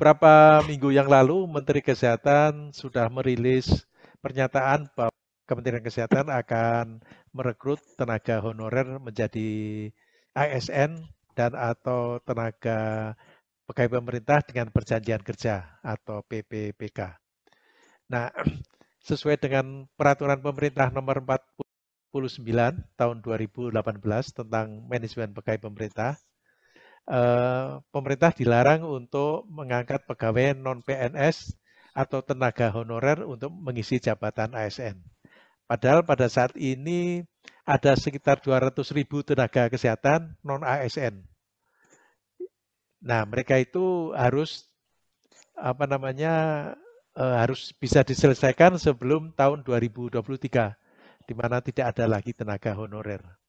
beberapa minggu yang lalu Menteri Kesehatan sudah merilis pernyataan bahwa Kementerian Kesehatan akan merekrut tenaga honorer menjadi ASN dan atau tenaga pegawai pemerintah dengan perjanjian kerja atau PPPK. Nah, sesuai dengan peraturan pemerintah nomor 49 tahun 2018 tentang manajemen pegawai pemerintah, eh, pemerintah dilarang untuk mengangkat pegawai non-PNS atau tenaga honorer untuk mengisi jabatan ASN. Padahal pada saat ini ada sekitar 200 ribu tenaga kesehatan non-ASN. Nah, mereka itu harus apa namanya uh, harus bisa diselesaikan sebelum tahun 2023, di mana tidak ada lagi tenaga honorer.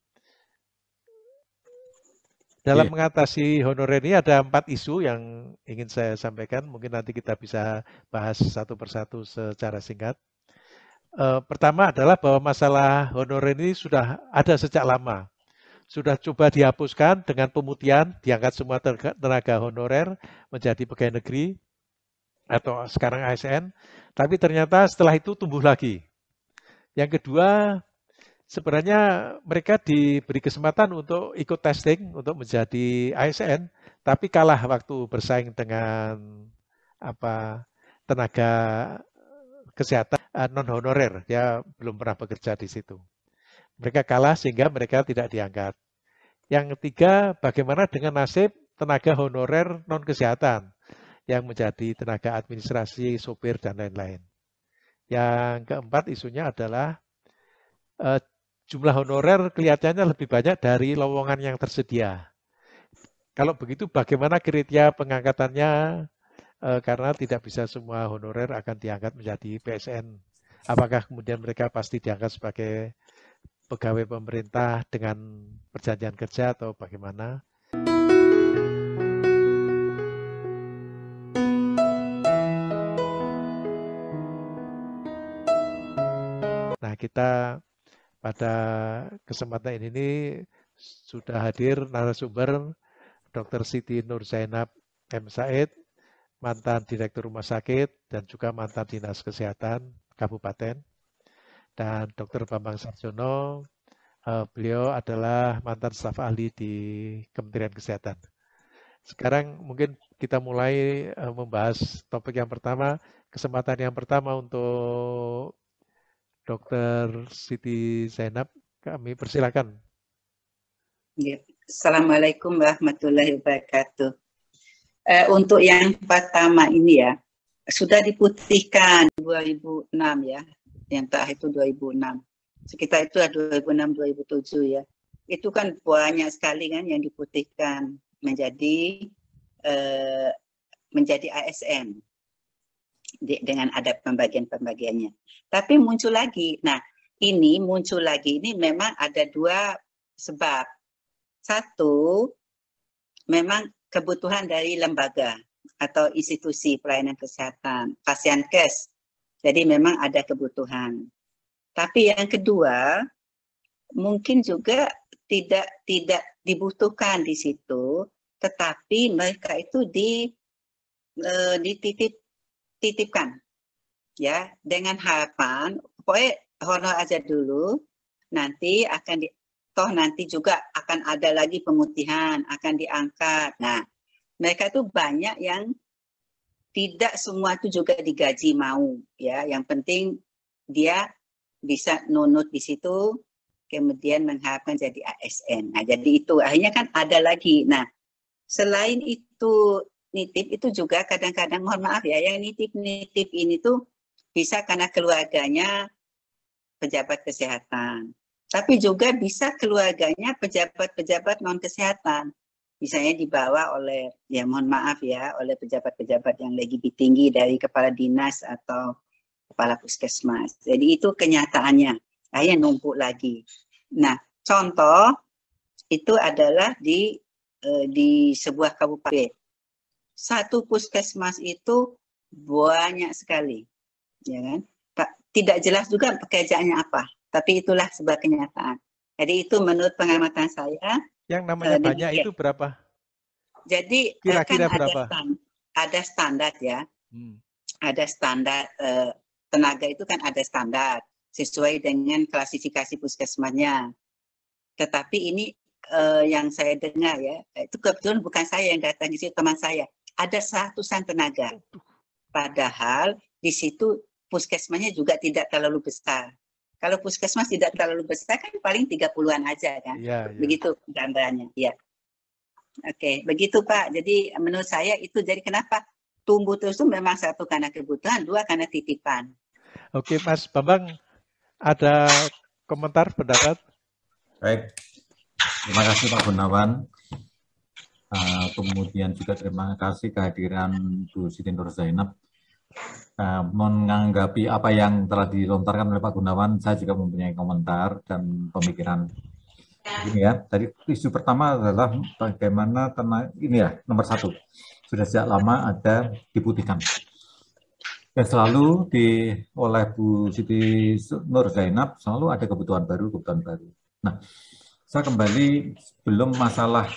Dalam yeah. mengatasi honorer ini ada empat isu yang ingin saya sampaikan. Mungkin nanti kita bisa bahas satu persatu secara singkat. Uh, pertama adalah bahwa masalah honorer ini sudah ada sejak lama. Sudah coba dihapuskan dengan pemutihan, diangkat semua tenaga honorer menjadi pegawai negeri, atau sekarang ASN, tapi ternyata setelah itu tumbuh lagi. Yang kedua, sebenarnya mereka diberi kesempatan untuk ikut testing untuk menjadi ASN, tapi kalah waktu bersaing dengan apa tenaga kesehatan eh, non honorer, dia belum pernah bekerja di situ. Mereka kalah sehingga mereka tidak diangkat. Yang ketiga, bagaimana dengan nasib tenaga honorer non kesehatan? yang menjadi tenaga administrasi, sopir, dan lain-lain. Yang keempat isunya adalah uh, jumlah honorer kelihatannya lebih banyak dari lowongan yang tersedia. Kalau begitu bagaimana kriteria pengangkatannya uh, karena tidak bisa semua honorer akan diangkat menjadi PSN. Apakah kemudian mereka pasti diangkat sebagai pegawai pemerintah dengan perjanjian kerja atau bagaimana? kita pada kesempatan ini sudah hadir narasumber Dr. Siti Nur Zainab M. Said, mantan Direktur Rumah Sakit dan juga mantan Dinas Kesehatan Kabupaten. Dan Dr. Bambang Sarjono, eh, beliau adalah mantan staf ahli di Kementerian Kesehatan. Sekarang mungkin kita mulai eh, membahas topik yang pertama, kesempatan yang pertama untuk Dr. Siti Zainab, kami persilakan. Ya. Assalamualaikum warahmatullahi wabarakatuh. Uh, untuk yang pertama ini ya, sudah diputihkan 2006 ya, yang terakhir itu 2006. Sekitar itu 2006-2007 ya. Itu kan banyak sekali kan yang diputihkan menjadi uh, menjadi ASN dengan ada pembagian-pembagiannya. Tapi muncul lagi. Nah, ini muncul lagi ini memang ada dua sebab. Satu, memang kebutuhan dari lembaga atau institusi pelayanan kesehatan, pasien kes. Jadi memang ada kebutuhan. Tapi yang kedua, mungkin juga tidak tidak dibutuhkan di situ, tetapi mereka itu di e, dititip titipkan ya dengan harapan pokoknya honor aja dulu nanti akan di toh nanti juga akan ada lagi pemutihan akan diangkat. Nah mereka itu banyak yang tidak semua itu juga digaji mau ya. Yang penting dia bisa nunut di situ kemudian mengharapkan jadi ASN nah jadi itu. Akhirnya kan ada lagi. Nah selain itu nitip itu juga kadang-kadang mohon maaf ya yang nitip-nitip ini tuh bisa karena keluarganya pejabat kesehatan. Tapi juga bisa keluarganya pejabat-pejabat non kesehatan. Misalnya dibawa oleh ya mohon maaf ya oleh pejabat-pejabat yang lebih tinggi dari kepala dinas atau kepala puskesmas. Jadi itu kenyataannya. Akhirnya numpuk lagi. Nah, contoh itu adalah di eh, di sebuah kabupaten satu puskesmas itu banyak sekali, ya kan? Tidak jelas juga pekerjaannya apa, tapi itulah sebuah kenyataan. Jadi itu menurut pengamatan saya. Yang namanya uh, banyak itu berapa? Jadi kira-kira kan berapa? Ada, ada standar ya. Hmm. Ada standar uh, tenaga itu kan ada standar sesuai dengan klasifikasi puskesmasnya. Tetapi ini uh, yang saya dengar ya, itu kebetulan bukan saya yang datang di situ, teman saya. Ada seratusan tenaga. Padahal di situ puskesmasnya juga tidak terlalu besar. Kalau puskesmas tidak terlalu besar kan paling 30-an aja kan. Ya, ya. Begitu gambarannya. Ya. Oke, begitu Pak. Jadi menurut saya itu jadi kenapa tumbuh terus itu memang satu karena kebutuhan, dua karena titipan. Oke, Mas Bambang ada komentar pendapat? Baik. Terima kasih Pak Gunawan. Uh, kemudian juga terima kasih kehadiran Bu Siti Nur Zainab uh, menanggapi apa yang telah dilontarkan oleh Pak Gunawan, saya juga mempunyai komentar dan pemikiran. Ini ya, tadi isu pertama adalah bagaimana tenaga, ini ya, nomor satu, sudah sejak lama ada diputihkan. Dan selalu di oleh Bu Siti Nur Zainab selalu ada kebutuhan baru, kebutuhan baru. Nah, saya kembali belum masalah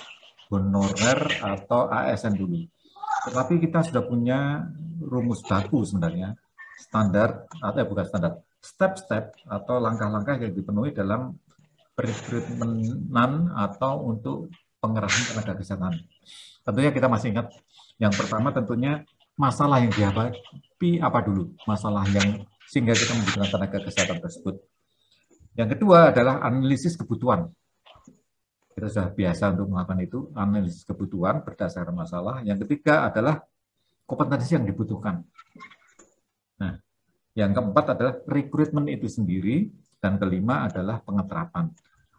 honorer atau ASN dulu. Tetapi kita sudah punya rumus baku sebenarnya, standar, atau eh, bukan standar, step-step atau langkah-langkah yang dipenuhi dalam rekrutmenan atau untuk pengerahan tenaga kesehatan. Tentunya kita masih ingat, yang pertama tentunya masalah yang dihadapi apa dulu, masalah yang sehingga kita membutuhkan tenaga kesehatan tersebut. Yang kedua adalah analisis kebutuhan kita sudah biasa untuk melakukan itu, analisis kebutuhan berdasarkan masalah. Yang ketiga adalah kompetensi yang dibutuhkan. Nah, yang keempat adalah rekrutmen itu sendiri, dan kelima adalah pengeterapan.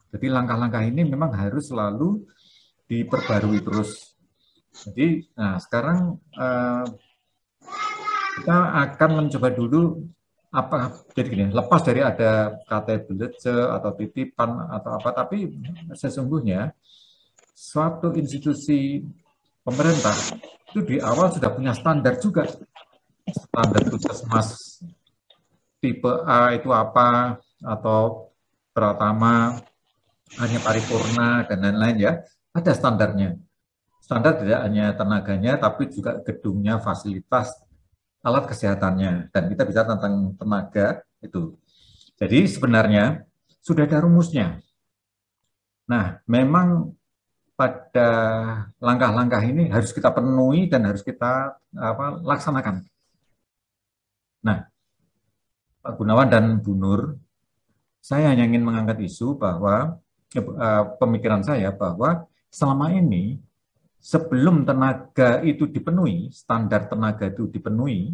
Jadi langkah-langkah ini memang harus selalu diperbarui terus. Jadi, nah sekarang eh, kita akan mencoba dulu apa jadi gini lepas dari ada kata belece atau titipan atau apa tapi sesungguhnya suatu institusi pemerintah itu di awal sudah punya standar juga. Standar puskesmas tipe A itu apa atau pertama hanya paripurna dan lain-lain ya. Ada standarnya. Standar tidak hanya tenaganya tapi juga gedungnya fasilitas alat kesehatannya dan kita bisa tentang tenaga itu. Jadi sebenarnya sudah ada rumusnya. Nah, memang pada langkah-langkah ini harus kita penuhi dan harus kita apa, laksanakan. Nah, Pak Gunawan dan Bu Nur, saya hanya ingin mengangkat isu bahwa eh, pemikiran saya bahwa selama ini sebelum tenaga itu dipenuhi, standar tenaga itu dipenuhi,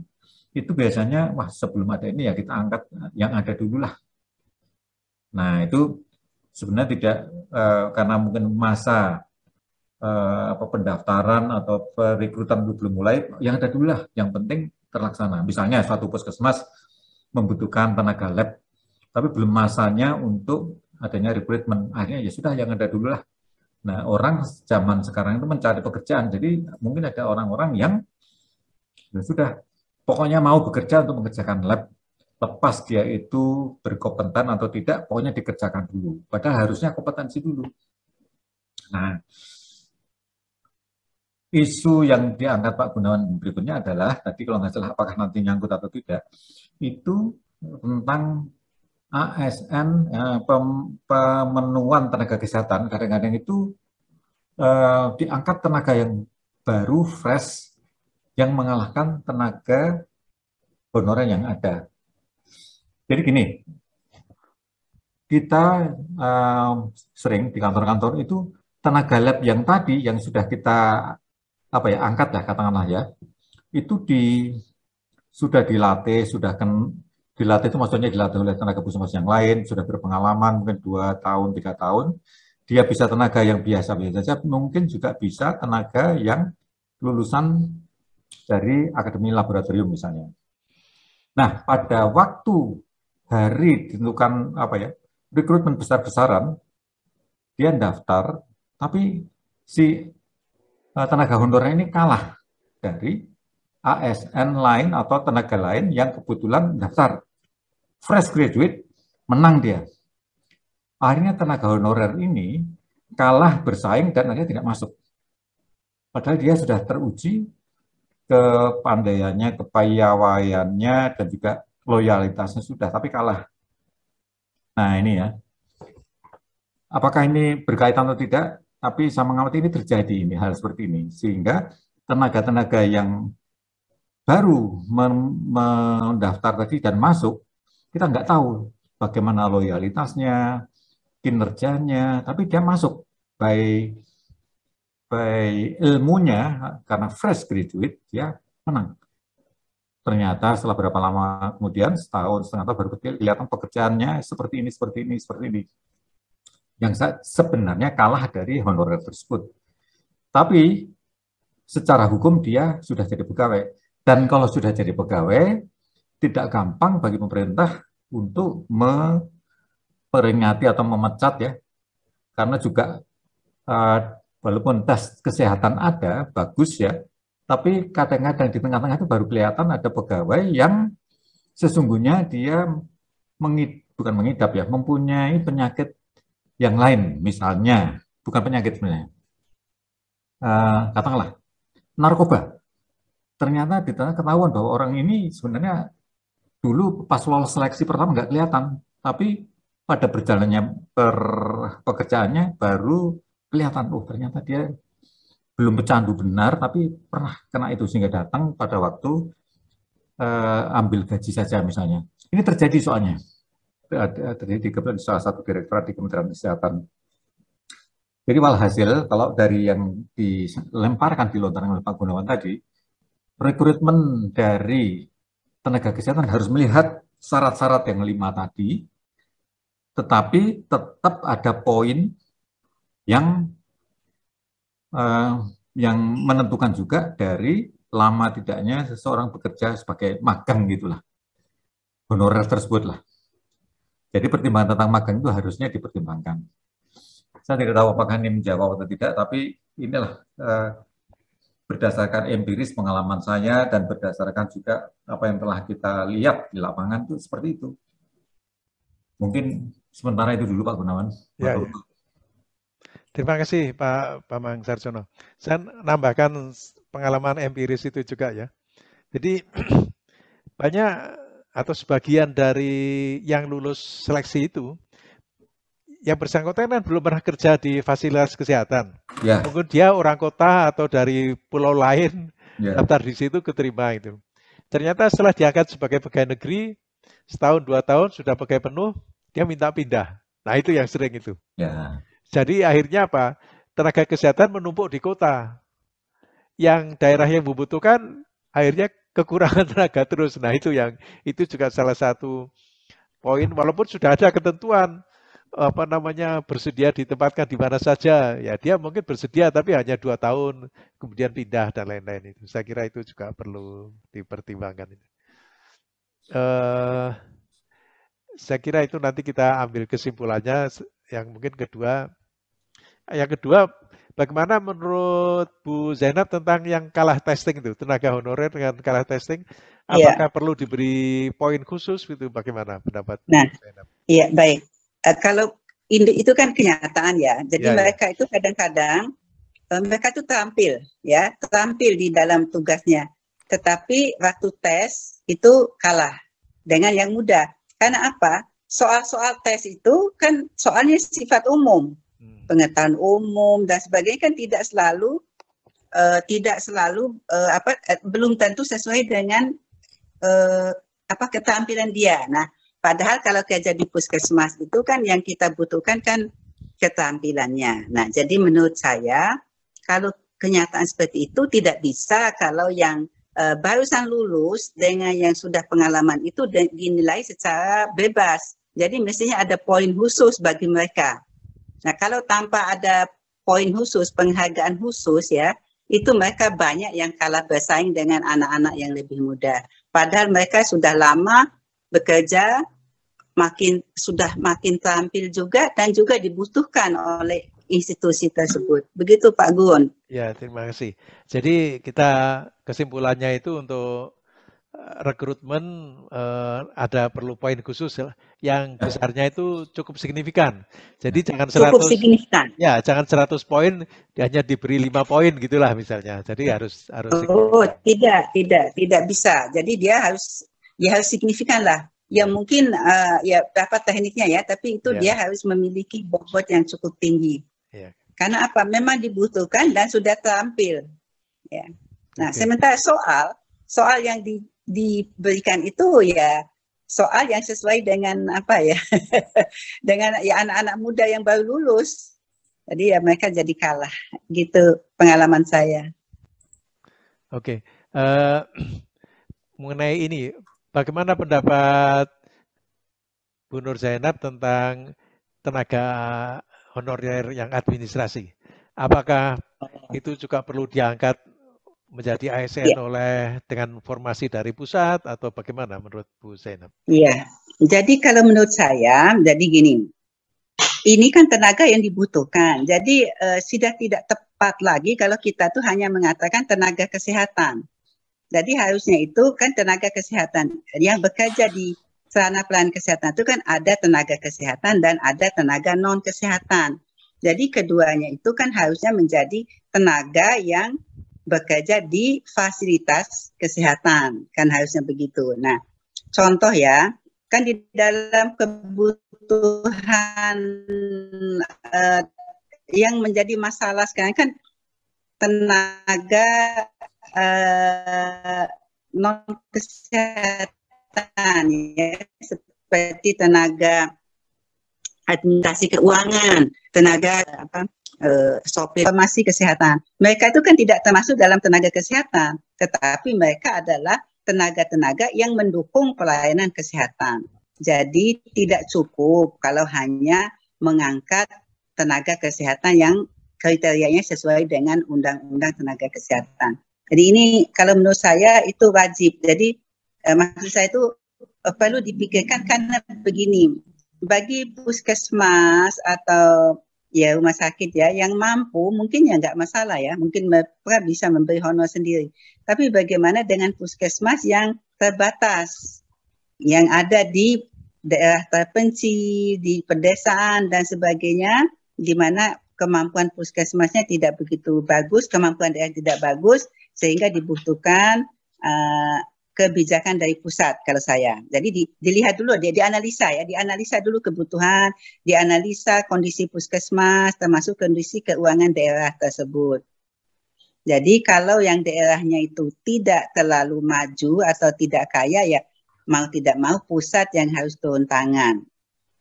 itu biasanya, wah sebelum ada ini ya kita angkat yang ada dulu lah. Nah itu sebenarnya tidak, uh, karena mungkin masa uh, apa pendaftaran atau perekrutan itu belum mulai, yang ada dulu lah, yang penting terlaksana. Misalnya suatu puskesmas membutuhkan tenaga lab, tapi belum masanya untuk adanya rekrutmen. Akhirnya ya sudah yang ada dulu lah. Nah, orang zaman sekarang itu mencari pekerjaan. Jadi mungkin ada orang-orang yang ya sudah pokoknya mau bekerja untuk mengerjakan lab. Lepas dia itu berkompeten atau tidak, pokoknya dikerjakan dulu. Padahal harusnya kompetensi dulu. Nah, isu yang diangkat Pak Gunawan berikutnya adalah, tadi kalau nggak salah apakah nanti nyangkut atau tidak, itu tentang ASN ya, pemenuhan tenaga kesehatan kadang-kadang itu eh, diangkat tenaga yang baru fresh yang mengalahkan tenaga honorer yang ada. Jadi gini, kita eh, sering di kantor-kantor itu tenaga lab yang tadi yang sudah kita apa ya angkat ya katakanlah ya itu di sudah dilatih sudah kan dilatih itu maksudnya dilatih oleh tenaga puskesmas yang lain, sudah berpengalaman mungkin dua tahun, tiga tahun, dia bisa tenaga yang biasa-biasa saja, mungkin juga bisa tenaga yang lulusan dari akademi laboratorium misalnya. Nah, pada waktu hari ditentukan apa ya rekrutmen besar-besaran, dia daftar, tapi si eh, tenaga honorer ini kalah dari ASN lain atau tenaga lain yang kebetulan daftar fresh graduate, menang dia. Akhirnya tenaga honorer ini kalah bersaing dan akhirnya tidak masuk. Padahal dia sudah teruji kepandaiannya, kepiawaiannya, dan juga loyalitasnya sudah, tapi kalah. Nah ini ya, apakah ini berkaitan atau tidak? Tapi sama mengamati ini terjadi ini hal seperti ini, sehingga tenaga-tenaga yang baru mendaftar tadi dan masuk, kita nggak tahu bagaimana loyalitasnya, kinerjanya, tapi dia masuk by by ilmunya karena fresh graduate dia menang. Ternyata setelah berapa lama kemudian setahun setengah tahun baru kelihatan pekerjaannya seperti ini seperti ini seperti ini yang sebenarnya kalah dari honorer tersebut. Tapi secara hukum dia sudah jadi pegawai dan kalau sudah jadi pegawai tidak gampang bagi pemerintah untuk memperingati atau memecat ya. Karena juga uh, walaupun tes kesehatan ada bagus ya. Tapi kadang-kadang di tengah-tengah itu baru kelihatan ada pegawai yang sesungguhnya dia mengid, bukan mengidap ya mempunyai penyakit yang lain misalnya. Bukan penyakit sebenarnya. Uh, katakanlah narkoba ternyata di ketahuan bahwa orang ini sebenarnya dulu pas lolos seleksi pertama nggak kelihatan tapi pada berjalannya per pekerjaannya baru kelihatan oh ternyata dia belum pecandu benar tapi pernah kena itu sehingga datang pada waktu uh, ambil gaji saja misalnya. Ini terjadi soalnya terjadi di salah satu direktorat di Kementerian Kesehatan. Jadi walhasil kalau dari yang dilemparkan di lontaran oleh Pak Gunawan tadi, rekrutmen dari tenaga kesehatan harus melihat syarat-syarat yang lima tadi, tetapi tetap ada poin yang uh, yang menentukan juga dari lama tidaknya seseorang bekerja sebagai magang gitulah honorer tersebut lah. Jadi pertimbangan tentang magang itu harusnya dipertimbangkan. Saya tidak tahu apakah ini menjawab atau tidak, tapi inilah uh, berdasarkan empiris pengalaman saya dan berdasarkan juga apa yang telah kita lihat di lapangan itu seperti itu. Mungkin sementara itu dulu Pak Gunawan. Ya, ya. Terima kasih Pak Bambang Sarjono. Saya nambahkan pengalaman empiris itu juga ya. Jadi banyak atau sebagian dari yang lulus seleksi itu yang bersangkutan kan belum pernah kerja di fasilitas kesehatan. Ya. Mungkin dia orang kota atau dari pulau lain ya. daftar di situ keterima itu. Ternyata setelah diangkat sebagai pegawai negeri setahun dua tahun sudah pegawai penuh dia minta pindah. Nah itu yang sering itu. Ya. Jadi akhirnya apa? Tenaga kesehatan menumpuk di kota. Yang daerah yang membutuhkan akhirnya kekurangan tenaga terus. Nah itu yang itu juga salah satu poin. Walaupun sudah ada ketentuan apa namanya bersedia ditempatkan di mana saja, ya dia mungkin bersedia tapi hanya dua tahun kemudian pindah dan lain-lain itu. Saya kira itu juga perlu dipertimbangkan. Uh, saya kira itu nanti kita ambil kesimpulannya yang mungkin kedua yang kedua, bagaimana menurut Bu Zainab tentang yang kalah testing itu, tenaga honorer dengan kalah testing, iya. apakah yeah. perlu diberi poin khusus itu bagaimana pendapat nah, Bu Zainab? Iya, baik. Uh, kalau itu kan kenyataan ya. Jadi yeah, iya. mereka yeah. itu kadang-kadang uh, mereka itu terampil ya, terampil di dalam tugasnya. Tetapi waktu tes itu kalah dengan yang muda. Karena apa? Soal-soal tes itu kan soalnya sifat umum pengetahuan umum dan sebagainya kan tidak selalu uh, tidak selalu uh, apa uh, belum tentu sesuai dengan uh, apa keterampilan dia. Nah, padahal kalau kerja di puskesmas itu kan yang kita butuhkan kan keterampilannya. Nah, jadi menurut saya kalau kenyataan seperti itu tidak bisa kalau yang uh, barusan lulus dengan yang sudah pengalaman itu dinilai secara bebas. Jadi mestinya ada poin khusus bagi mereka. Nah, kalau tanpa ada poin khusus, penghargaan khusus ya, itu mereka banyak yang kalah bersaing dengan anak-anak yang lebih muda. Padahal mereka sudah lama bekerja, makin sudah makin terampil juga dan juga dibutuhkan oleh institusi tersebut. Begitu Pak Gun. Ya, terima kasih. Jadi kita kesimpulannya itu untuk rekrutmen uh, ada perlu poin khusus yang ya. besarnya itu cukup signifikan. Jadi jangan 100 cukup signifikan. Ya, jangan 100 poin hanya diberi lima poin gitulah misalnya. Jadi harus harus Oh, signifikan. tidak, tidak, tidak bisa. Jadi dia harus ya harus signifikan lah. Ya mungkin uh, ya apa tekniknya ya, tapi itu ya. dia harus memiliki bobot yang cukup tinggi. Ya. Karena apa? Memang dibutuhkan dan sudah terampil. Ya. Nah, okay. sementara soal soal yang di, diberikan itu ya soal yang sesuai dengan apa ya dengan ya anak-anak muda yang baru lulus jadi ya mereka jadi kalah gitu pengalaman saya oke okay. uh, eh, mengenai ini bagaimana pendapat Bu Nur Zainab tentang tenaga honorer yang administrasi apakah itu juga perlu diangkat menjadi ASN ya. oleh dengan formasi dari pusat atau bagaimana menurut Bu Zainab? Iya, jadi kalau menurut saya, jadi gini, ini kan tenaga yang dibutuhkan. Jadi uh, sudah tidak tepat lagi kalau kita tuh hanya mengatakan tenaga kesehatan. Jadi harusnya itu kan tenaga kesehatan yang bekerja di sarana pelayanan kesehatan itu kan ada tenaga kesehatan dan ada tenaga non kesehatan. Jadi keduanya itu kan harusnya menjadi tenaga yang bekerja di fasilitas kesehatan kan harusnya begitu. Nah, contoh ya, kan di dalam kebutuhan uh, yang menjadi masalah sekarang kan tenaga uh, non kesehatan ya seperti tenaga administrasi keuangan, tenaga apa uh, sopir farmasi kesehatan. Mereka itu kan tidak termasuk dalam tenaga kesehatan, tetapi mereka adalah tenaga-tenaga yang mendukung pelayanan kesehatan. Jadi tidak cukup kalau hanya mengangkat tenaga kesehatan yang kriterianya sesuai dengan undang-undang tenaga kesehatan. Jadi ini kalau menurut saya itu wajib. Jadi eh, maksud saya itu eh, perlu dipikirkan karena begini, bagi puskesmas atau ya rumah sakit ya yang mampu mungkin ya nggak masalah ya mungkin mereka bisa memberi honor sendiri tapi bagaimana dengan puskesmas yang terbatas yang ada di daerah terpencil di pedesaan dan sebagainya di mana kemampuan puskesmasnya tidak begitu bagus kemampuan daerah tidak bagus sehingga dibutuhkan uh, kebijakan dari pusat kalau saya. Jadi di, dilihat dulu, dia dianalisa ya, dianalisa dulu kebutuhan, dianalisa kondisi puskesmas, termasuk kondisi keuangan daerah tersebut. Jadi kalau yang daerahnya itu tidak terlalu maju atau tidak kaya ya mau tidak mau pusat yang harus turun tangan.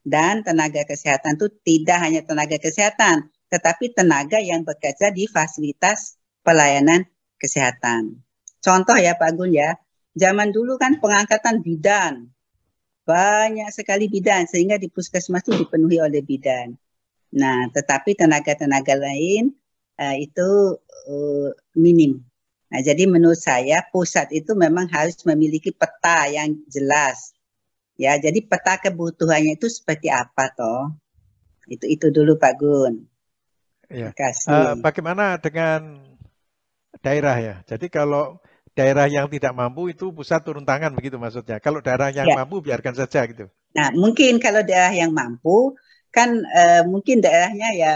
Dan tenaga kesehatan itu tidak hanya tenaga kesehatan, tetapi tenaga yang bekerja di fasilitas pelayanan kesehatan. Contoh ya Pak Gun ya, Zaman dulu kan pengangkatan bidan. Banyak sekali bidan sehingga di puskesmas itu dipenuhi oleh bidan. Nah, tetapi tenaga-tenaga lain uh, itu uh, minim. Nah, jadi menurut saya pusat itu memang harus memiliki peta yang jelas. Ya, jadi peta kebutuhannya itu seperti apa toh? Itu itu dulu Pak Gun. Ya. Uh, bagaimana dengan daerah ya? Jadi kalau daerah yang tidak mampu itu pusat turun tangan begitu maksudnya. Kalau daerah yang ya. mampu biarkan saja gitu. Nah, mungkin kalau daerah yang mampu kan uh, mungkin daerahnya ya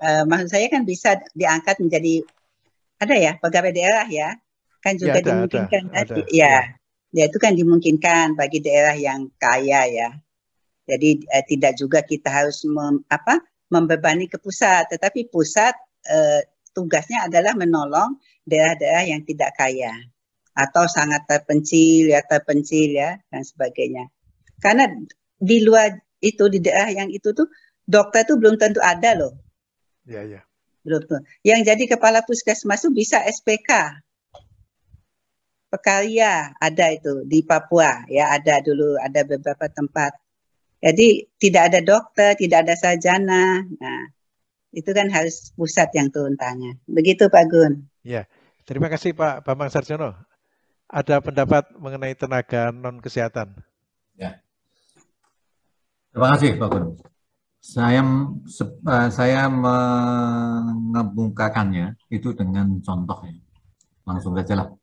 uh, maksud saya kan bisa diangkat menjadi ada ya pegawai daerah ya. Kan juga ya, ada, dimungkinkan ada, ada, ya. ya. Ya itu kan dimungkinkan bagi daerah yang kaya ya. Jadi uh, tidak juga kita harus mem, apa membebani ke pusat, tetapi pusat uh, tugasnya adalah menolong daerah-daerah yang tidak kaya atau sangat terpencil ya terpencil ya dan sebagainya. Karena di luar itu di daerah yang itu tuh dokter tuh belum tentu ada loh. Iya iya. Belum tuh. Yang jadi kepala puskesmas tuh bisa SPK. Pekalia ada itu di Papua ya ada dulu ada beberapa tempat. Jadi tidak ada dokter, tidak ada sarjana. Nah, itu kan harus pusat yang turun tangan. Begitu Pak Gun. Ya, terima kasih Pak Bambang Sarjono ada pendapat mengenai tenaga non kesehatan? Ya. Terima kasih Pak Gun. Saya uh, saya mengemukakannya itu dengan contoh ya. Langsung saja lah.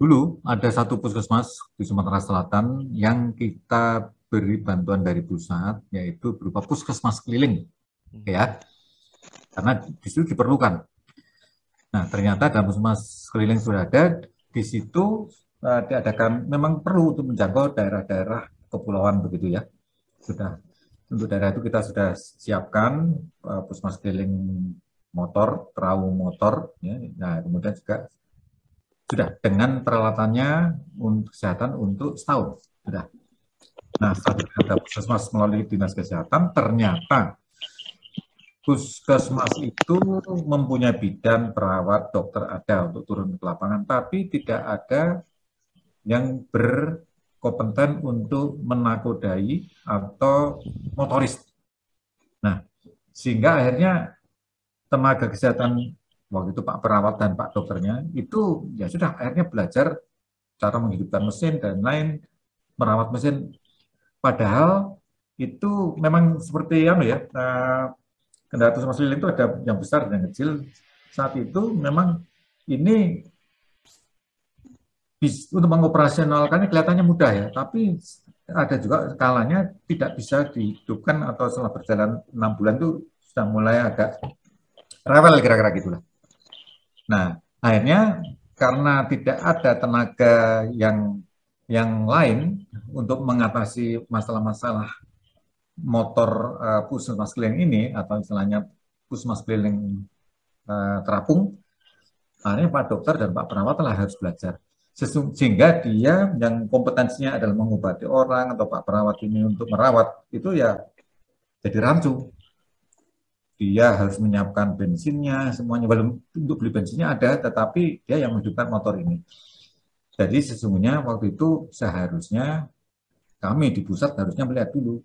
dulu ada satu puskesmas di Sumatera Selatan yang kita beri bantuan dari pusat, yaitu berupa puskesmas keliling, hmm. ya, karena di situ diperlukan. Nah, ternyata dalam puskesmas keliling sudah ada, di situ uh, diadakan memang perlu untuk menjangkau daerah-daerah kepulauan begitu ya. Sudah untuk daerah itu kita sudah siapkan uh, puskesmas keliling motor, perahu motor, ya. Nah, kemudian juga sudah dengan peralatannya untuk kesehatan untuk setahun sudah. Nah, satu ada puskesmas melalui dinas kesehatan, ternyata puskesmas itu mempunyai bidan, perawat, dokter ada untuk turun ke lapangan, tapi tidak ada yang berkompeten untuk menakodai atau motoris. Nah, sehingga akhirnya tenaga kesehatan waktu itu Pak perawat dan Pak dokternya itu ya sudah akhirnya belajar cara menghidupkan mesin dan lain merawat mesin. Padahal itu memang seperti yang ya, kendaraan puskesmas itu ada yang besar dan yang kecil. Saat itu memang ini untuk mengoperasionalkannya kelihatannya mudah ya, tapi ada juga skalanya tidak bisa dihidupkan atau setelah berjalan enam bulan itu sudah mulai agak rewel kira-kira gitulah. Nah, akhirnya karena tidak ada tenaga yang yang lain untuk mengatasi masalah-masalah motor uh, puskesmas keliling ini atau istilahnya puskesmas keliling uh, terapung, akhirnya Pak Dokter dan Pak Perawat telah harus belajar. Sehingga dia yang kompetensinya adalah mengobati orang atau pak perawat ini untuk merawat itu ya jadi rancu. Dia harus menyiapkan bensinnya semuanya. Belum untuk beli bensinnya ada tetapi dia yang menghidupkan motor ini. Jadi sesungguhnya waktu itu seharusnya kami di pusat harusnya melihat dulu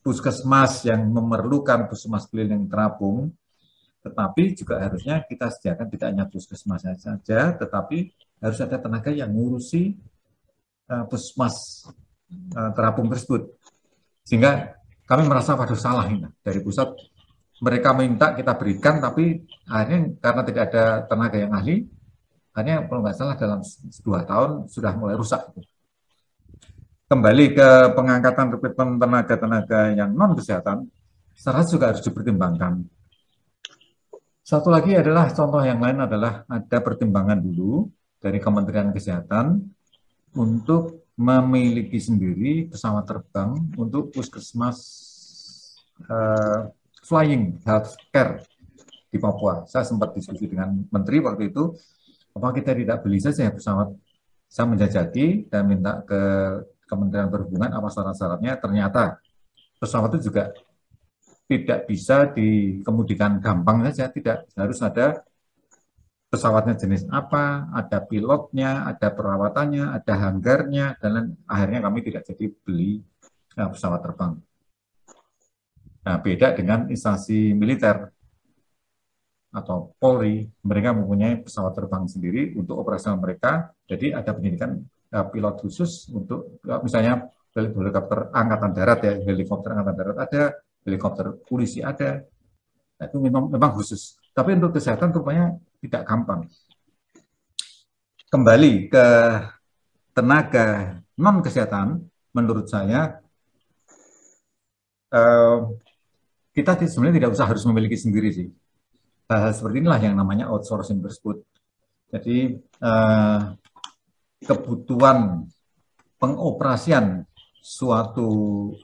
puskesmas yang memerlukan puskesmas keliling terapung tetapi juga harusnya kita sediakan tidak hanya puskesmas saja tetapi harus ada tenaga yang ngurusi uh, puskesmas uh, terapung tersebut. Sehingga kami merasa waduh salah ini dari pusat. Mereka minta kita berikan, tapi akhirnya karena tidak ada tenaga yang ahli, akhirnya kalau nggak salah dalam dua tahun sudah mulai rusak. Kembali ke pengangkatan rekrutmen tenaga-tenaga yang non kesehatan, secara juga harus dipertimbangkan. Satu lagi adalah contoh yang lain adalah ada pertimbangan dulu dari Kementerian Kesehatan untuk memiliki sendiri pesawat terbang untuk puskesmas uh, flying health care di Papua. Saya sempat diskusi dengan Menteri waktu itu, apa kita tidak beli saja pesawat. Saya menjajaki dan minta ke Kementerian Perhubungan apa syarat-syaratnya. Ternyata pesawat itu juga tidak bisa dikemudikan gampang saja, tidak harus ada pesawatnya jenis apa, ada pilotnya, ada perawatannya, ada hanggarnya, dan akhirnya kami tidak jadi beli uh, pesawat terbang. Nah, beda dengan instansi militer atau Polri, mereka mempunyai pesawat terbang sendiri untuk operasional mereka, jadi ada pendidikan uh, pilot khusus untuk uh, misalnya helikopter angkatan darat ya, helikopter angkatan darat ada, helikopter polisi ada, nah, itu memang, memang khusus. Tapi untuk kesehatan rupanya tidak gampang. Kembali ke tenaga non kesehatan, menurut saya eh, kita sebenarnya tidak usah harus memiliki sendiri sih. -hal seperti inilah yang namanya outsourcing tersebut. Jadi eh, kebutuhan pengoperasian suatu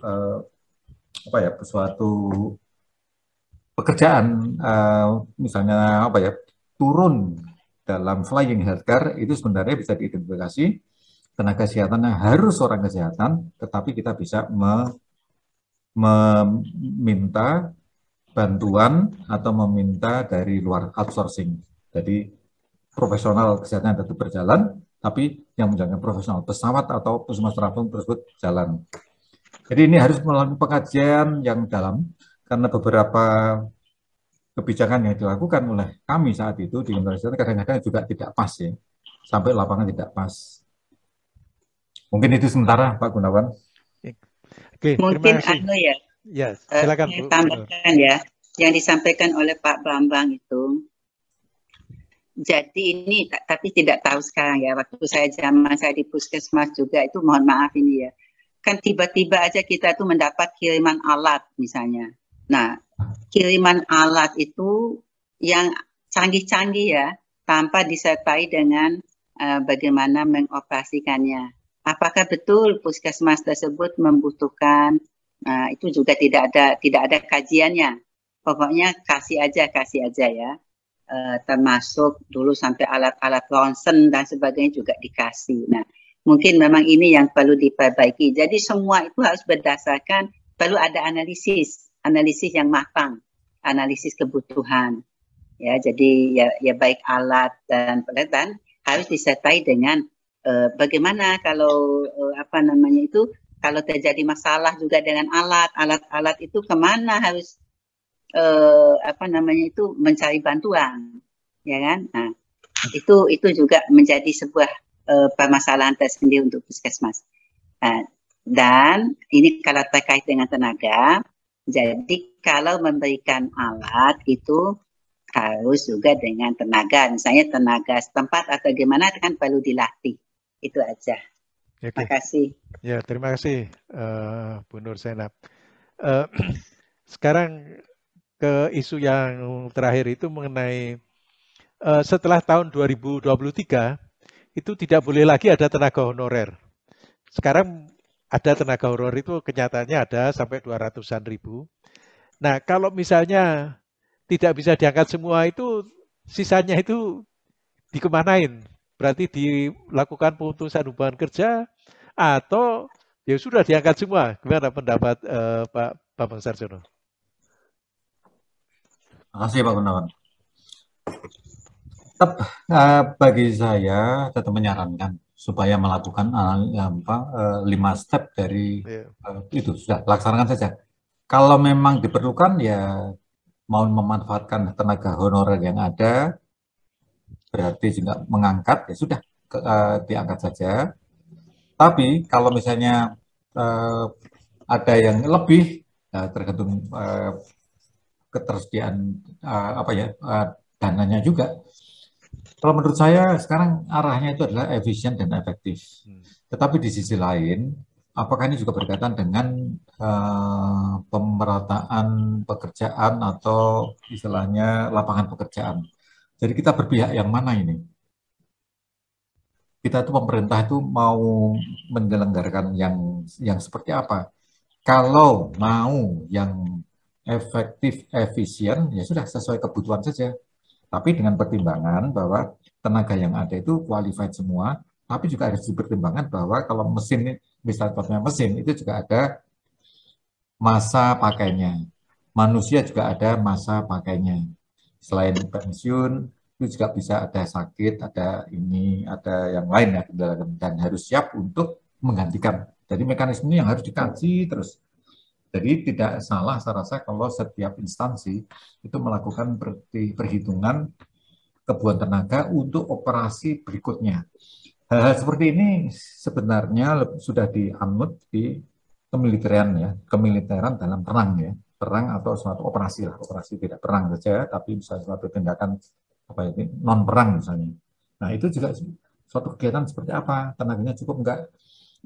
eh, apa ya suatu pekerjaan uh, misalnya apa ya turun dalam flying healthcare itu sebenarnya bisa diidentifikasi tenaga kesehatannya harus orang kesehatan tetapi kita bisa me, meminta bantuan atau meminta dari luar outsourcing. Jadi profesional kesehatan tetap berjalan tapi yang menjalankan profesional pesawat atau puskesmas terapung tersebut jalan jadi ini harus melalui pengkajian yang dalam karena beberapa kebijakan yang dilakukan oleh kami saat itu di universitas kadang-kadang juga tidak pas ya, sampai lapangan tidak pas. Mungkin itu sementara Pak Gunawan. Oke, Mungkin anu ya. Ya, silakan uh, tambahkan ya yang disampaikan oleh Pak Bambang itu jadi ini tapi tidak tahu sekarang ya waktu saya zaman saya di puskesmas juga itu mohon maaf ini ya. Kan tiba-tiba aja kita tuh mendapat kiriman alat misalnya. Nah kiriman alat itu yang canggih-canggih ya tanpa disertai dengan uh, bagaimana mengoperasikannya. Apakah betul puskesmas tersebut membutuhkan uh, itu juga tidak ada tidak ada kajiannya. Pokoknya kasih aja kasih aja ya uh, termasuk dulu sampai alat-alat ronsen dan sebagainya juga dikasih. Nah, mungkin memang ini yang perlu diperbaiki. Jadi semua itu harus berdasarkan perlu ada analisis, analisis yang matang, analisis kebutuhan. Ya, jadi ya, ya baik alat dan peralatan harus disertai dengan uh, bagaimana kalau uh, apa namanya itu kalau terjadi masalah juga dengan alat, alat-alat itu ke mana harus eh, apa namanya itu mencari bantuan, ya kan? Nah, itu itu juga menjadi sebuah eh, permasalahan tersendiri untuk puskesmas. Nah, dan ini kalau terkait dengan tenaga, jadi kalau memberikan alat itu harus juga dengan tenaga, misalnya tenaga setempat atau gimana kan perlu dilatih. Itu aja. Oke. Terima kasih. Ya, terima kasih uh, Bu Nur Senap. Uh, sekarang ke isu yang terakhir itu mengenai uh, setelah tahun 2023 itu tidak boleh lagi ada tenaga honorer. Sekarang ada tenaga honorer itu kenyataannya ada sampai 200-an ribu. Nah, kalau misalnya tidak bisa diangkat semua itu sisanya itu dikemanain? Berarti dilakukan pemutusan hubungan kerja atau ya sudah diangkat semua. Gimana pendapat uh, Pak Bambang Sarjono? Terima kasih Pak Gunawan. Tetap uh, bagi saya tetap menyarankan supaya melakukan uh, apa, uh, lima step dari uh, itu sudah laksanakan saja. Kalau memang diperlukan ya mau memanfaatkan tenaga honorer yang ada berarti juga mengangkat ya sudah ke, uh, diangkat saja. Tapi kalau misalnya uh, ada yang lebih uh, tergantung uh, ketersediaan uh, apa ya uh, dananya juga. Kalau menurut saya sekarang arahnya itu adalah efisien dan efektif. Hmm. Tetapi di sisi lain, apakah ini juga berkaitan dengan uh, pemerataan pekerjaan atau istilahnya lapangan pekerjaan? Jadi kita berpihak yang mana ini? Kita itu pemerintah itu mau menyelenggarakan yang yang seperti apa? Kalau mau yang efektif, efisien, ya sudah sesuai kebutuhan saja. Tapi dengan pertimbangan bahwa tenaga yang ada itu qualified semua, tapi juga harus dipertimbangkan bahwa kalau mesin, misalnya mesin, itu juga ada masa pakainya. Manusia juga ada masa pakainya. Selain pensiun, itu juga bisa ada sakit, ada ini, ada yang lain ya, dan harus siap untuk menggantikan. Jadi mekanisme yang harus dikaji terus jadi tidak salah saya rasa kalau setiap instansi itu melakukan perhitungan kebutuhan tenaga untuk operasi berikutnya. Hal-hal seperti ini sebenarnya sudah dianut di kemiliteran ya, kemiliteran dalam perang ya, perang atau suatu operasi lah, operasi tidak perang saja, tapi bisa suatu tindakan apa ini non perang misalnya. Nah itu juga suatu kegiatan seperti apa, tenaganya cukup enggak,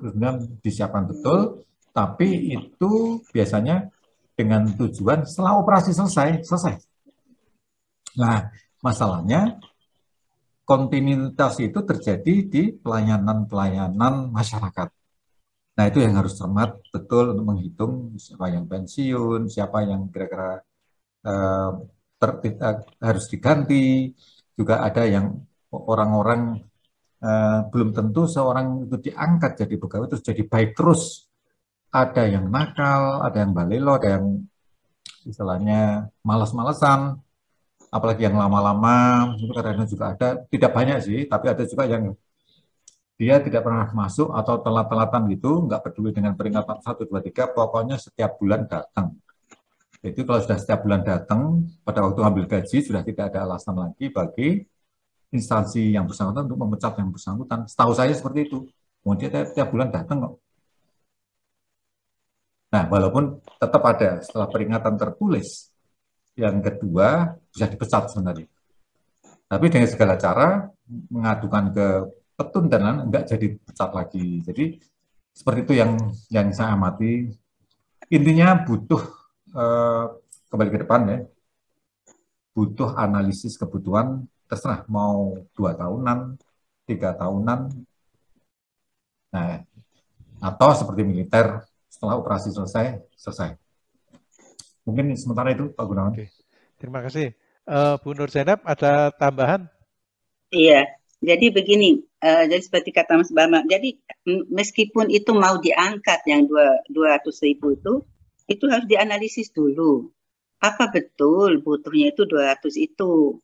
kemudian disiapkan betul, tapi itu biasanya dengan tujuan setelah operasi selesai, selesai. Nah, masalahnya kontinuitas itu terjadi di pelayanan-pelayanan masyarakat. Nah, itu yang harus cermat betul untuk menghitung siapa yang pensiun, siapa yang kira-kira uh, harus diganti. Juga ada yang orang-orang uh, belum tentu seorang itu diangkat jadi pegawai terus jadi baik terus ada yang nakal, ada yang balelo, ada yang istilahnya malas-malesan, apalagi yang lama-lama, itu kadang juga ada, tidak banyak sih, tapi ada juga yang dia tidak pernah masuk atau telat-telatan gitu, nggak peduli dengan peringatan 1, 2, 3, pokoknya setiap bulan datang. Itu kalau sudah setiap bulan datang, pada waktu ambil gaji sudah tidak ada alasan lagi bagi instansi yang bersangkutan untuk memecat yang bersangkutan. Setahu saya seperti itu. Kemudian tiap, tiap bulan datang kok. Nah, walaupun tetap ada setelah peringatan tertulis, yang kedua bisa dipecat sebenarnya. Tapi dengan segala cara mengadukan ke petun dan lain enggak jadi pecat lagi. Jadi seperti itu yang yang saya amati. Intinya butuh eh, kembali ke depan ya, butuh analisis kebutuhan terserah mau dua tahunan, tiga tahunan, nah atau seperti militer setelah operasi selesai selesai. Mungkin sementara itu Pak Gunawan. Oke. Terima kasih. Uh, Bu Nur Zainab ada tambahan? Iya, jadi begini, uh, jadi seperti kata Mas Bama, jadi meskipun itu mau diangkat yang dua ratus ribu itu, itu harus dianalisis dulu. Apa betul butuhnya itu 200 itu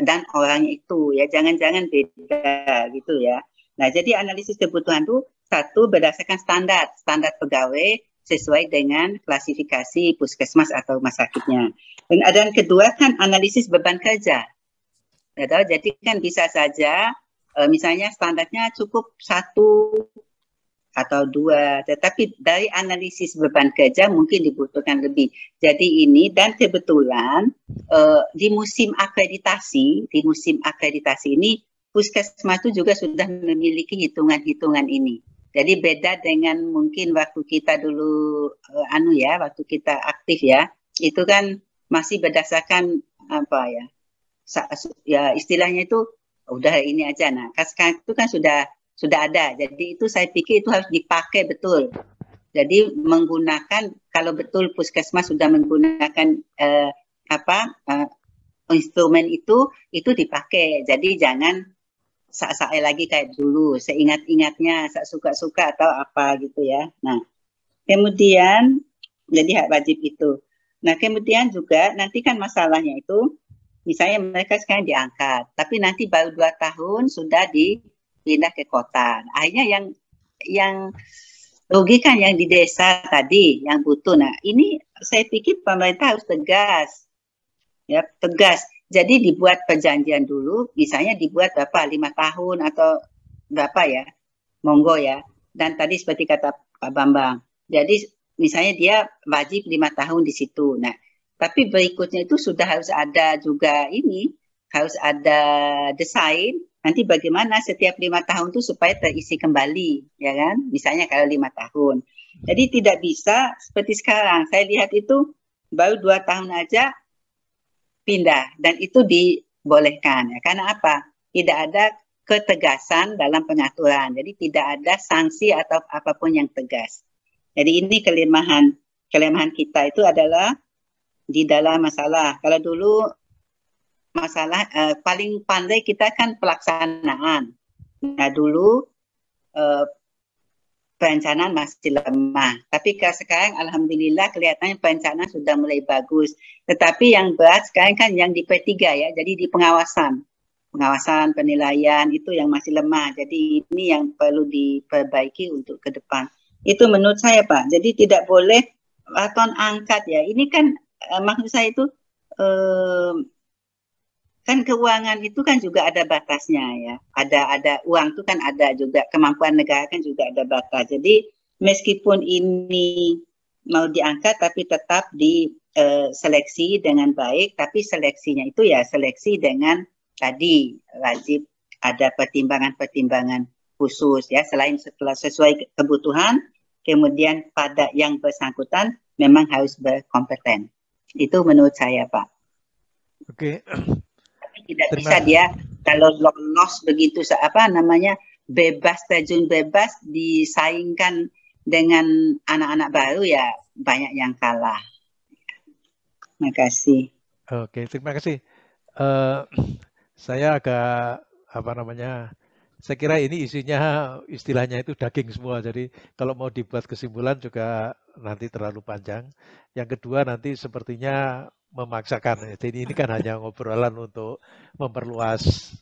dan orangnya itu ya jangan-jangan beda gitu ya. Nah jadi analisis kebutuhan itu satu berdasarkan standar standar pegawai sesuai dengan klasifikasi puskesmas atau rumah sakitnya. Dan ada yang kedua kan analisis beban kerja. Ya, jadi kan bisa saja e, misalnya standarnya cukup satu atau dua, tetapi dari analisis beban kerja mungkin dibutuhkan lebih. Jadi ini dan kebetulan e, di musim akreditasi, di musim akreditasi ini puskesmas itu juga sudah memiliki hitungan-hitungan ini. Jadi beda dengan mungkin waktu kita dulu uh, anu ya, waktu kita aktif ya, itu kan masih berdasarkan apa ya, ya istilahnya itu udah ini aja. Nah, sekarang itu kan sudah sudah ada. Jadi itu saya pikir itu harus dipakai betul. Jadi menggunakan kalau betul puskesmas sudah menggunakan uh, apa uh, instrumen itu itu dipakai. Jadi jangan saya lagi kayak dulu, seingat-ingatnya, saya suka-suka atau apa gitu ya. Nah, kemudian jadi hak wajib itu. Nah, kemudian juga nanti kan masalahnya itu, misalnya mereka sekarang diangkat, tapi nanti baru dua tahun sudah dipindah ke kota. Akhirnya yang yang rugi kan yang di desa tadi, yang butuh. Nah, ini saya pikir pemerintah harus tegas, ya tegas jadi dibuat perjanjian dulu, misalnya dibuat berapa lima tahun atau berapa ya, monggo ya. Dan tadi seperti kata Pak Bambang, jadi misalnya dia wajib lima tahun di situ. Nah, tapi berikutnya itu sudah harus ada juga ini, harus ada desain. Nanti bagaimana setiap lima tahun itu supaya terisi kembali, ya kan? Misalnya kalau lima tahun. Jadi tidak bisa seperti sekarang. Saya lihat itu baru dua tahun aja pindah. Dan itu dibolehkan ya. Karena apa? Tidak ada ketegasan dalam pengaturan. Jadi tidak ada sanksi atau apa pun yang tegas. Jadi ini kelemahan kelemahan kita itu adalah di dalam masalah. Kalau dulu masalah eh, paling pandai kita kan pelaksanaan. Nah dulu eh, perencanaan masih lemah. Tapi sekarang alhamdulillah kelihatannya perencanaan sudah mulai bagus. Tetapi yang berat sekarang kan yang di P3 ya, jadi di pengawasan. Pengawasan, penilaian itu yang masih lemah. Jadi ini yang perlu diperbaiki untuk ke depan. Itu menurut saya Pak. Jadi tidak boleh raton angkat ya. Ini kan eh, maksud saya itu eh, kan keuangan itu kan juga ada batasnya ya. Ada ada uang itu kan ada juga kemampuan negara kan juga ada batas. Jadi meskipun ini mau diangkat tapi tetap diseleksi eh, dengan baik, tapi seleksinya itu ya seleksi dengan tadi wajib ada pertimbangan-pertimbangan khusus ya selain setelah sesuai kebutuhan kemudian pada yang bersangkutan memang harus berkompeten. Itu menurut saya, Pak. Oke, tidak bisa dia kalau lolos begitu apa namanya bebas terjun bebas disaingkan dengan anak-anak baru ya banyak yang kalah. Terima kasih. Oke, terima kasih. Uh, saya agak apa namanya? Saya kira ini isinya istilahnya itu daging semua. Jadi kalau mau dibuat kesimpulan juga nanti terlalu panjang. Yang kedua nanti sepertinya memaksakan. Jadi ini kan hanya ngobrolan untuk memperluas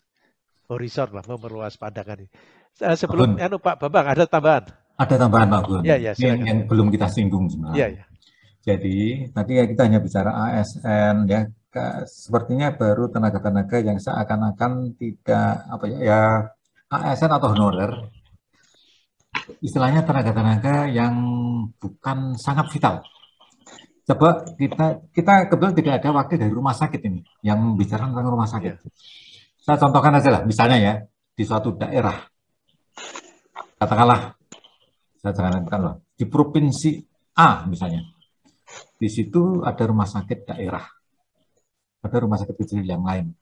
horizon lah, memperluas pandangan ini. Sebelum anu Pak Bambang ada tambahan? Ada tambahan Pak Gun. Ya, ya, yang, yang belum kita singgung sebenarnya. Ya, ya. Jadi nanti ya kita hanya bicara ASN ya. Sepertinya baru tenaga-tenaga yang seakan-akan tidak apa ya, ya ASN atau honorer istilahnya tenaga-tenaga yang bukan sangat vital Coba kita kita kebetulan tidak ada wakil dari rumah sakit ini yang bicara tentang rumah sakit. Yeah. saya contohkan aja lah, misalnya ya, di suatu daerah, katakanlah, saya jangan loh, di provinsi A misalnya, di situ ada rumah sakit daerah, ada rumah sakit kecil yang lain.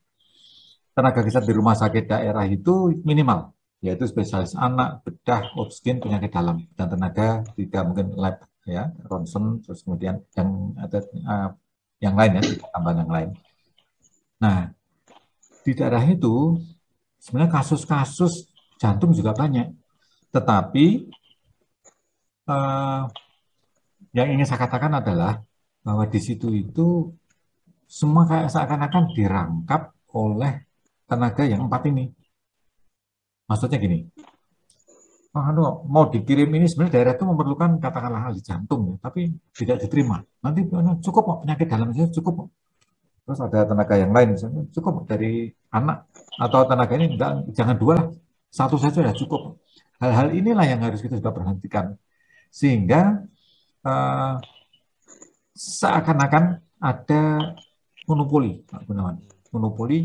Tenaga kesehatan di rumah sakit daerah itu minimal, yaitu spesialis anak, bedah, oksigen, penyakit dalam, dan tenaga tidak mungkin lab, ya, ronsen, terus kemudian yang ada uh, yang lain ya, tambahan yang lain. Nah, di daerah itu sebenarnya kasus-kasus jantung juga banyak. Tetapi uh, yang ingin saya katakan adalah bahwa di situ itu semua kayak seakan-akan dirangkap oleh tenaga yang empat ini. Maksudnya gini, oh, mau dikirim ini sebenarnya daerah itu memerlukan katakanlah di jantung, ya, tapi tidak diterima. Nanti cukup penyakit dalam saja cukup terus ada tenaga yang lain misalnya cukup dari anak atau tenaga ini enggak jangan dua lah. Satu saja sudah cukup hal-hal inilah yang harus kita sudah perhatikan. Sehingga uh, seakan-akan ada monopoli Pak Gunawan. Monopoli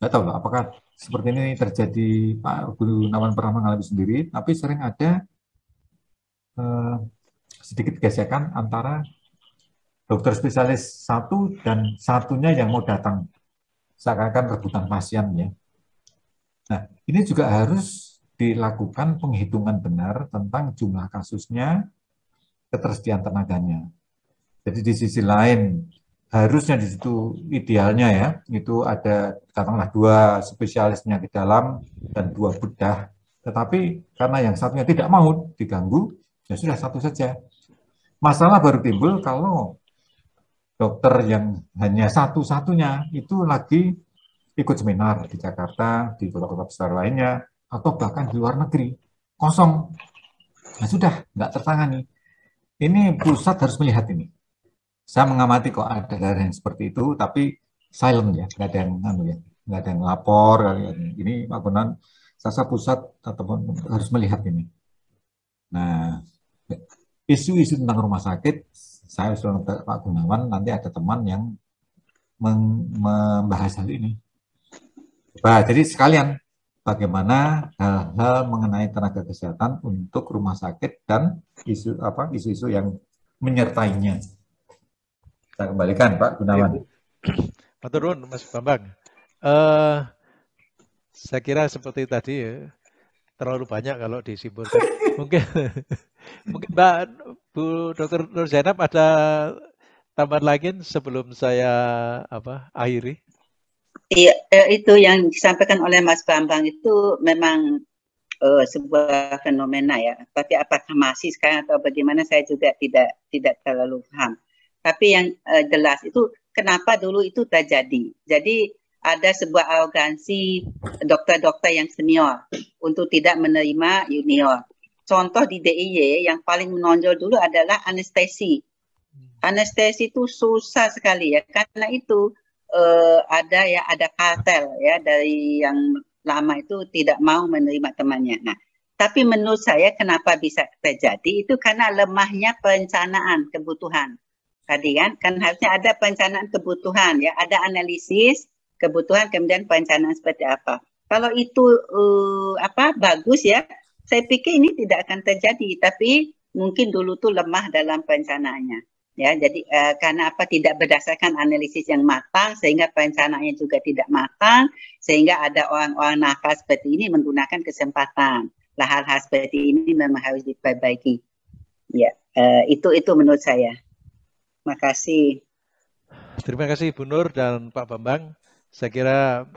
nggak tahu lah apakah seperti ini terjadi Pak Gunawan pernah mengalami sendiri tapi sering ada uh, sedikit gesekan antara dokter spesialis satu dan satunya yang mau datang seakan-akan rebutan pasien ya. Nah, ini juga harus dilakukan penghitungan benar tentang jumlah kasusnya, ketersediaan tenaganya. Jadi di sisi lain harusnya di situ idealnya ya itu ada katakanlah dua spesialisnya di dalam dan dua bedah. Tetapi karena yang satunya tidak mau diganggu, ya sudah satu saja. Masalah baru timbul kalau dokter yang hanya satu-satunya itu lagi ikut seminar di Jakarta, di kota-kota besar lainnya, atau bahkan di luar negeri. Kosong. Nah sudah, nggak tertangani. Ini pusat harus melihat ini. Saya mengamati kok ada daerah yang seperti itu, tapi silent ya, nggak ada yang anu ya, nggak ada yang lapor. Ini Pak Gunan, saya pusat ataupun harus melihat ini. Nah, isu-isu tentang rumah sakit saya sudah Pak Gunawan, nanti ada teman yang membahas hal ini. Bah, jadi sekalian bagaimana hal-hal mengenai tenaga kesehatan untuk rumah sakit dan isu apa isu-isu yang menyertainya. Saya kembalikan Pak Gunawan. Pak Turun, Mas Bambang. Uh, saya kira seperti tadi ya, terlalu banyak kalau disimpulkan. Mungkin Mungkin Mbak Bu Dokter Nur Zainab ada tambahan lagi sebelum saya apa akhiri? Iya, eh, itu yang disampaikan oleh Mas Bambang itu memang uh, sebuah fenomena ya. Tapi apakah masih sekarang atau bagaimana saya juga tidak tidak terlalu paham. Tapi yang uh, jelas itu kenapa dulu itu terjadi. Jadi ada sebuah arogansi dokter-dokter yang senior untuk tidak menerima junior contoh di DIY yang paling menonjol dulu adalah anestesi. Anestesi itu susah sekali ya karena itu uh, ada ya ada kartel ya dari yang lama itu tidak mau menerima temannya. Nah, tapi menurut saya kenapa bisa terjadi itu karena lemahnya perencanaan kebutuhan. Tadi kan kan harusnya ada perencanaan kebutuhan ya, ada analisis kebutuhan kemudian perencanaan seperti apa. Kalau itu uh, apa bagus ya, saya pikir ini tidak akan terjadi, tapi mungkin dulu tuh lemah dalam perencanaannya. Ya, jadi uh, karena apa tidak berdasarkan analisis yang matang sehingga perencanaannya juga tidak matang sehingga ada orang-orang nakal seperti ini menggunakan kesempatan. Lah hal-hal seperti ini memang harus diperbaiki. Ya, uh, itu itu menurut saya. Terima kasih. Terima kasih Bu Nur dan Pak Bambang. Saya kira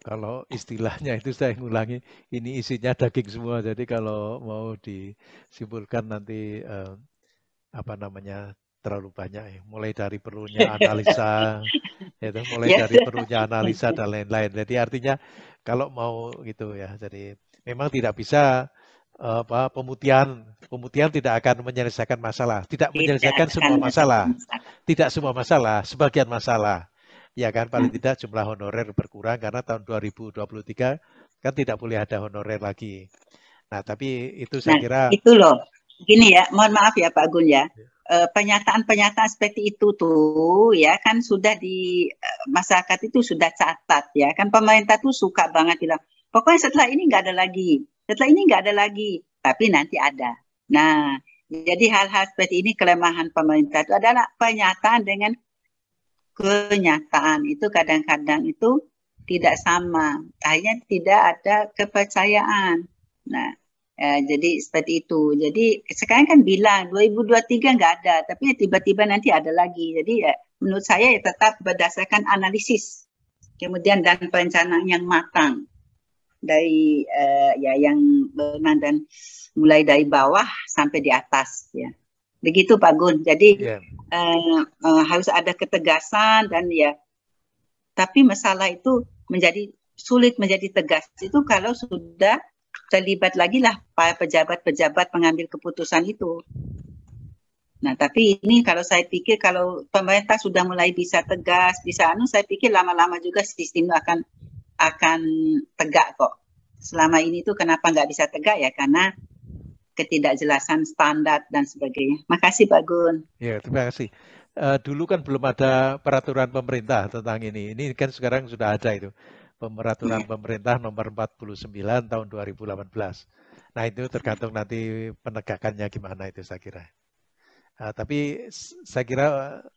kalau istilahnya itu saya ngulangi, ini isinya daging semua. Jadi kalau mau disimpulkan nanti eh, apa namanya terlalu banyak ya. Mulai dari perlunya analisa, itu mulai yes. dari perlunya analisa dan lain-lain. Jadi artinya kalau mau gitu ya. Jadi memang tidak bisa apa pemutihan pemutihan tidak akan menyelesaikan masalah, tidak, tidak menyelesaikan semua masalah, tidak semua masalah, sebagian masalah ya kan paling hmm. tidak jumlah honorer berkurang karena tahun 2023 kan tidak boleh ada honorer lagi. Nah, tapi itu saya nah, kira itu loh. gini ya, mohon maaf ya Pak Gun ya. Eh, pernyataan-pernyataan seperti itu tuh ya kan sudah di uh, masyarakat itu sudah catat ya kan pemerintah tuh suka banget bilang pokoknya setelah ini nggak ada lagi setelah ini nggak ada lagi tapi nanti ada. Nah jadi hal-hal seperti ini kelemahan pemerintah itu adalah pernyataan dengan kenyataan. Itu kadang-kadang itu tidak sama. Akhirnya tidak ada kepercayaan. Nah Uh, jadi seperti itu. Jadi sekarang kan bilang 2023 nggak ada, tapi tiba-tiba nanti ada lagi. Jadi ya, menurut saya ya tetap berdasarkan analisis, kemudian dan perencanaan yang matang dari uh, ya yang benar dan mulai dari bawah sampai di atas ya. Begitu Pak Gun. Jadi yeah. uh, uh, harus ada ketegasan dan ya. Tapi masalah itu menjadi sulit menjadi tegas itu kalau sudah terlibat lagi lah para pejabat-pejabat pengambil keputusan itu. Nah, tapi ini kalau saya pikir kalau pemerintah sudah mulai bisa tegas, bisa anu, saya pikir lama-lama juga sistem akan akan tegak kok. Selama ini tuh kenapa nggak bisa tegak ya karena ketidakjelasan standar dan sebagainya. Makasih Pak Gun. Ya, terima kasih. Uh, dulu kan belum ada peraturan pemerintah tentang ini. Ini kan sekarang sudah ada itu Pemeraturan iya. Pemerintah Nomor 49 Tahun 2018. Nah itu tergantung nanti penegakannya gimana itu saya kira. Nah, tapi saya kira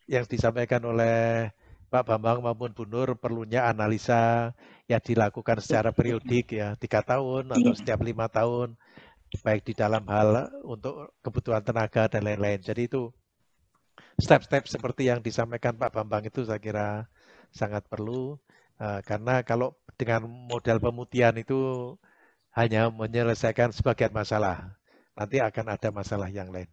yang disampaikan oleh Pak Bambang maupun Bu Nur perlunya analisa yang dilakukan secara periodik ya tiga tahun atau iya. setiap lima tahun baik di dalam hal untuk kebutuhan tenaga dan lain-lain. Jadi itu step-step seperti yang disampaikan Pak Bambang itu saya kira sangat perlu. Eh, karena kalau dengan modal pemutihan itu hanya menyelesaikan sebagian masalah, nanti akan ada masalah yang lain.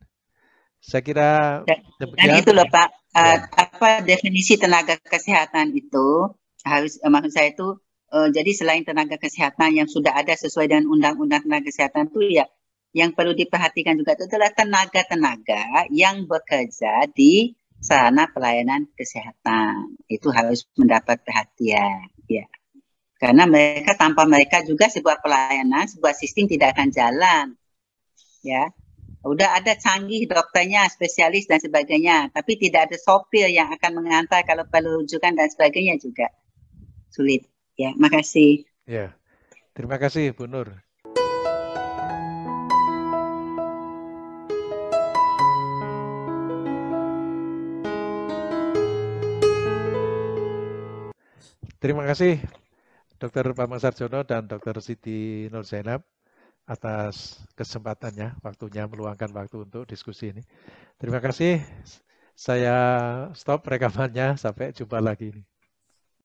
Saya kira demikian. Dan itu loh Pak, ya. Apa definisi tenaga kesehatan itu? Harus uh, maksud saya itu uh, jadi selain tenaga kesehatan yang sudah ada sesuai dengan undang-undang tenaga kesehatan itu ya yang perlu diperhatikan juga itu adalah tenaga-tenaga yang bekerja di sarana pelayanan kesehatan. Itu harus mendapat perhatian ya. Karena mereka tanpa mereka juga sebuah pelayanan sebuah sistem tidak akan jalan ya udah ada canggih dokternya spesialis dan sebagainya tapi tidak ada sopir yang akan mengantar kalau perlu rujukan dan sebagainya juga sulit ya makasih ya terima kasih Bu Nur Terima kasih Dr. Bambang Sarjono dan Dr. Siti Nur Zainab atas kesempatannya, waktunya meluangkan waktu untuk diskusi ini. Terima kasih. Saya stop rekamannya. Sampai jumpa lagi.